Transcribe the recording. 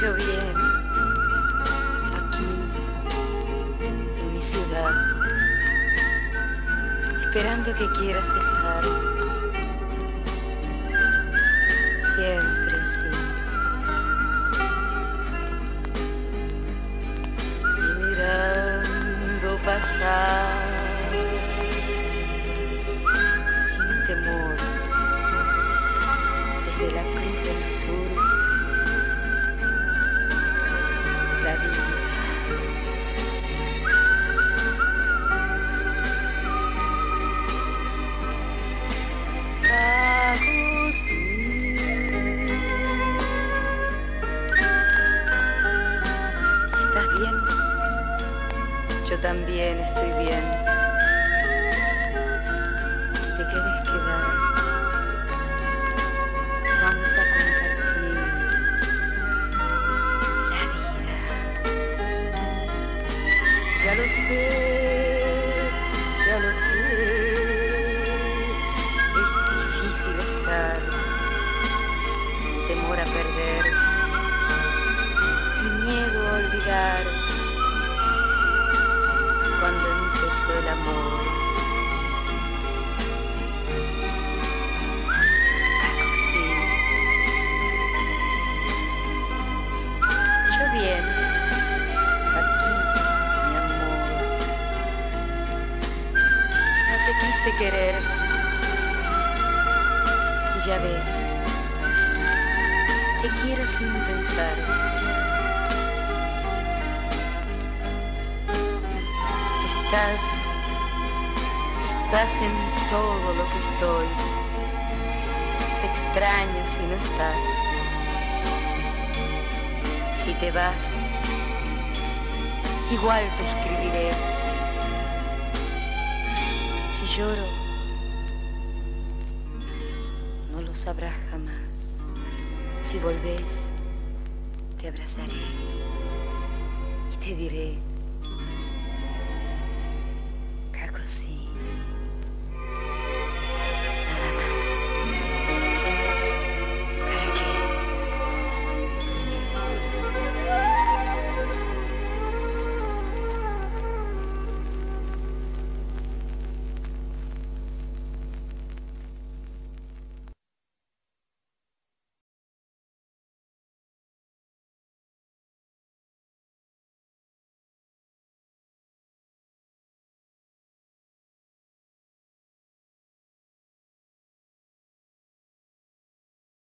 yo bien aquí en mi ciudad, esperando que quieras estar también estoy bien. ¿Te querés quedar? Vamos a compartir la vida. Ya lo sé, ya lo sé. Es difícil estar, temor a perder, miedo a olvidar te quise querer. Ya ves, te quiero sin pensar. Estás, estás en todo lo que estoy. Te extraño si no estás. Si te vas, igual te escribiré. Si lloro, no lo sabrás jamás. Si volvés, te abrazaré y te diré. Cacosí.